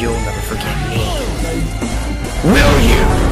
you'll never forget me. Will you?